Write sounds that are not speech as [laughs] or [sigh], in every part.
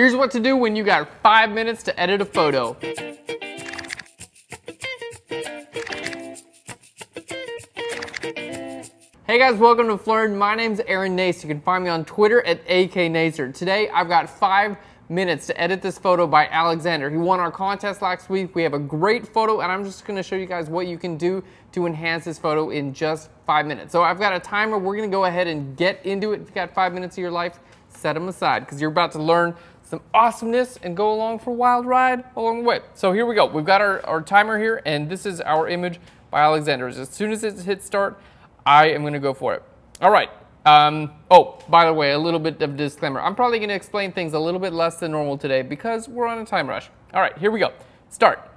Here's what to do when you got five minutes to edit a photo. Hey guys, welcome to Phlearn. My name's Aaron Nace. You can find me on Twitter at AKNacer. Today I've got five minutes to edit this photo by Alexander. He won our contest last week. We have a great photo and I'm just gonna show you guys what you can do to enhance this photo in just five minutes. So I've got a timer. We're gonna go ahead and get into it. If you've got five minutes of your life, set them aside because you're about to learn some awesomeness and go along for a wild ride along the way. So here we go. We've got our, our timer here and this is our image by Alexander. As soon as it hits start, I am going to go for it. All right. Um, oh, by the way, a little bit of disclaimer. I'm probably going to explain things a little bit less than normal today because we're on a time rush. All right, here we go. Start.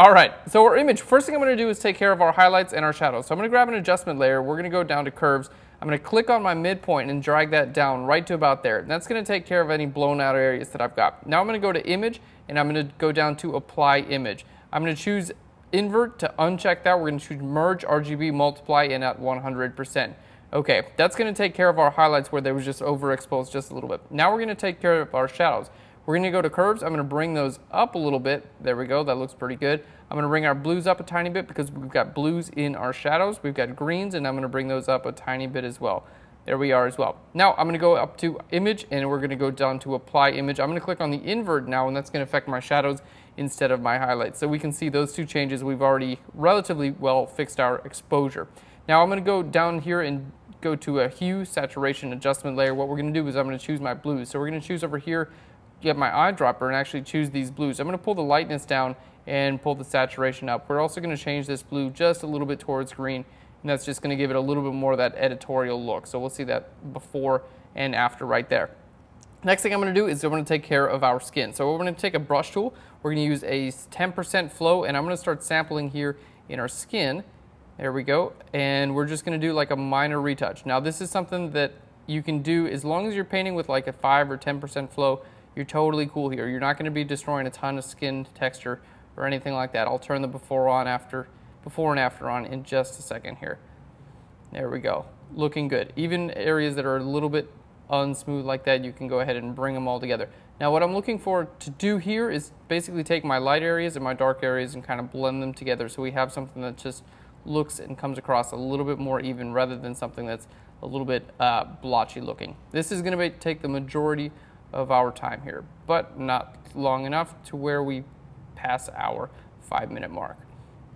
All right, so our image, first thing I'm to do is take care of our highlights and our shadows. So I'm to grab an adjustment layer. We're to go down to curves. I'm to click on my midpoint and drag that down right to about there. And that's to take care of any blown out areas that I've got. Now I'm to go to image and I'm to go down to apply image. I'm to choose invert to uncheck that. We're to choose merge RGB multiply in at 100%. Okay, that's to take care of our highlights where they was just overexposed just a little bit. Now we're to take care of our shadows. We're to go to curves. I'm to bring those up a little bit. There we go. That looks pretty good. I'm to bring our blues up a tiny bit because we've got blues in our shadows. We've got greens, and I'm to bring those up a tiny bit as well. There we are as well. Now I'm to go up to image, and we're to go down to apply image. I'm to click on the invert now, and that's to affect my shadows instead of my highlights. So we can see those two changes. We've already relatively well fixed our exposure. Now I'm to go down here and go to a hue saturation adjustment layer. What we're to do is I'm to choose my blues. So we're to choose over here get my eyedropper and actually choose these blues. I'm going to pull the lightness down and pull the saturation up. We're also going to change this blue just a little bit towards green and that's just going to give it a little bit more of that editorial look. So we'll see that before and after right there. Next thing I'm going to do is I'm going to take care of our skin. So we're going to take a brush tool. We're going to use a 10% flow and I'm going to start sampling here in our skin. There we go. And we're just going to do like a minor retouch. Now this is something that you can do as long as you're painting with like a 5 or 10% flow you're totally cool here. You're not going to be destroying a ton of skin texture or anything like that. I'll turn the before on after, before and after on in just a second here. There we go. Looking good. Even areas that are a little bit unsmooth like that, you can go ahead and bring them all together. Now what I'm looking for to do here is basically take my light areas and my dark areas and kind of blend them together so we have something that just looks and comes across a little bit more even rather than something that's a little bit uh, blotchy looking. This is going to take the majority of our time here, but not long enough to where we pass our five minute mark.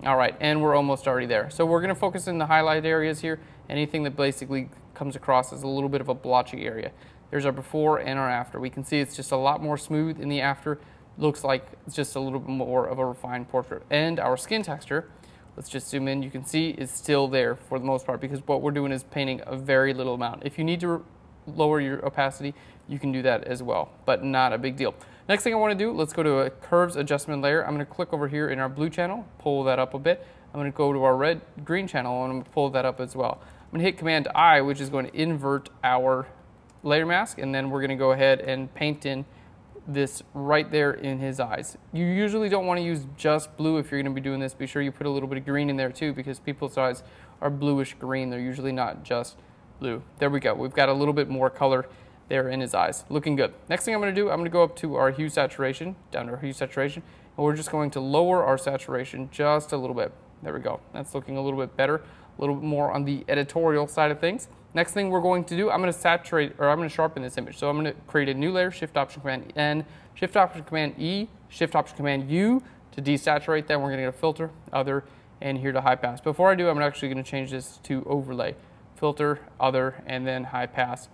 All right, and we're almost already there. So we're gonna focus in the highlight areas here, anything that basically comes across as a little bit of a blotchy area. There's our before and our after. We can see it's just a lot more smooth in the after. Looks like it's just a little bit more of a refined portrait. And our skin texture, let's just zoom in, you can see is still there for the most part because what we're doing is painting a very little amount. If you need to lower your opacity, you can do that as well, but not a big deal. Next thing I want to do, let's go to a curves adjustment layer. I'm going to click over here in our blue channel, pull that up a bit. I'm going to go to our red green channel and I'm to pull that up as well. I'm going to hit Command I, which is going to invert our layer mask, and then we're going to go ahead and paint in this right there in his eyes. You usually don't want to use just blue if you're going to be doing this. Be sure you put a little bit of green in there too because people's eyes are bluish green. They're usually not just blue. There we go. We've got a little bit more color there in his eyes. Looking good. Next thing I'm going to do, I'm going to go up to our hue saturation, down to our hue saturation, and we're just going to lower our saturation just a little bit. There we go. That's looking a little bit better, a little bit more on the editorial side of things. Next thing we're going to do, I'm going to saturate, or I'm going to sharpen this image. So I'm going to create a new layer, Shift Option Command N, Shift Option Command E, Shift Option Command U to desaturate that. We're going to get a filter, other, and here to high pass. Before I do, I'm actually going to change this to overlay. Filter, other, and then high pass.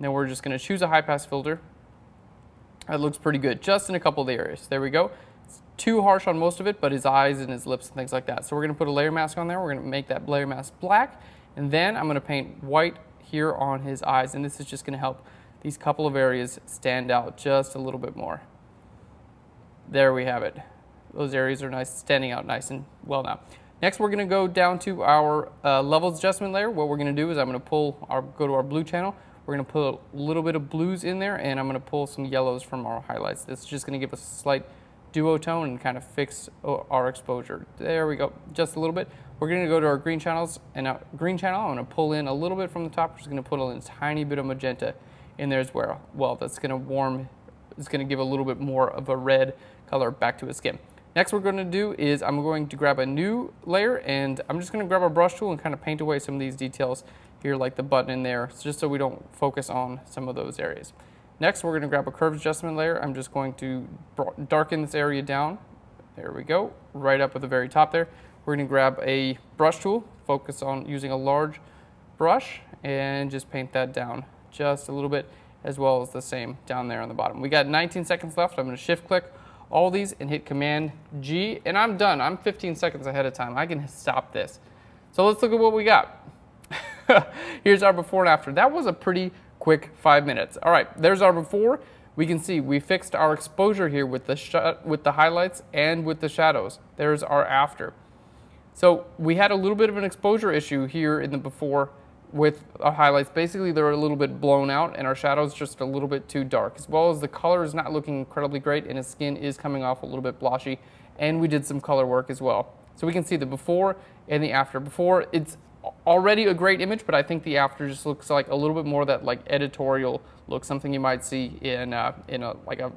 Now we're just going to choose a high pass filter. That looks pretty good, just in a couple of the areas. There we go. It's too harsh on most of it, but his eyes and his lips and things like that. So we're going to put a layer mask on there. We're going to make that layer mask black. And then I'm going to paint white here on his eyes. And this is just going to help these couple of areas stand out just a little bit more. There we have it. Those areas are nice, standing out nice and well now. Next, we're going to go down to our uh, levels adjustment layer. What we're going to do is I'm going to pull our, go to our blue channel. We're to put a little bit of blues in there and I'm to pull some yellows from our highlights. This is just to give us a slight duotone and kind of fix uh, our exposure. There we go, just a little bit. We're to go to our green channels and our green channel, I'm to pull in a little bit from the top. We're just to put a tiny bit of magenta in there as well. Well, that's to warm, it's to give a little bit more of a red color back to his skin. Next we're to do is I'm going to grab a new layer and I'm just to grab a brush tool and kind of paint away some of these details here like the button in there just so we don't focus on some of those areas. Next we're going to grab a curve adjustment layer. I'm just going to darken this area down. There we go, right up at the very top there. We're going to grab a brush tool, focus on using a large brush and just paint that down just a little bit as well as the same down there on the bottom. We got 19 seconds left. I'm going to shift click all these and hit Command G, and I'm done. I'm 15 seconds ahead of time. I can stop this. So let's look at what we got. [laughs] Here's our before and after. That was a pretty quick five minutes. All right, there's our before. We can see we fixed our exposure here with the, with the highlights and with the shadows. There's our after. So we had a little bit of an exposure issue here in the before with our highlights. Basically, they're a little bit blown out and our shadows just a little bit too dark, as well as the color is not looking incredibly great and his skin is coming off a little bit blotchy. And we did some color work as well. So we can see the before and the after. Before, it's already a great image, but I think the after just looks like a little bit more that like editorial look, something you might see in, uh, in a, like a,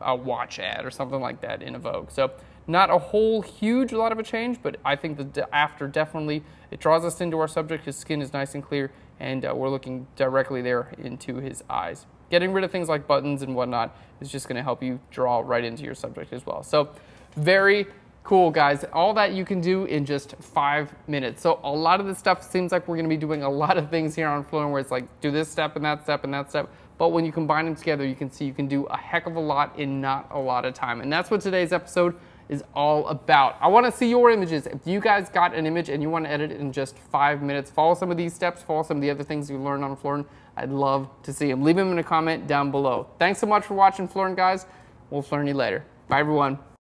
a watch ad or something like that in a Vogue. So not a whole huge lot of a change, but I think the after definitely, it draws us into our subject. His skin is nice and clear, and uh, we're looking directly there into his eyes. Getting rid of things like buttons and whatnot is just going to help you draw right into your subject as well. So very cool, guys. All that you can do in just five minutes. So a lot of this stuff seems like we're going to be doing a lot of things here on Phlearn where it's like do this step and that step and that step. But when you combine them together, you can see you can do a heck of a lot in not a lot of time. And that's what today's episode is all about. I want to see your images. If you guys got an image and you want to edit it in just five minutes, follow some of these steps, follow some of the other things you learned on Phlearn. I'd love to see them. Leave them in a comment down below. Thanks so much for watching Phlearn, guys. We'll learn you later. Bye, everyone.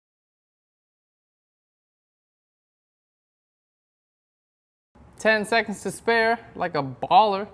10 seconds to spare, like a baller.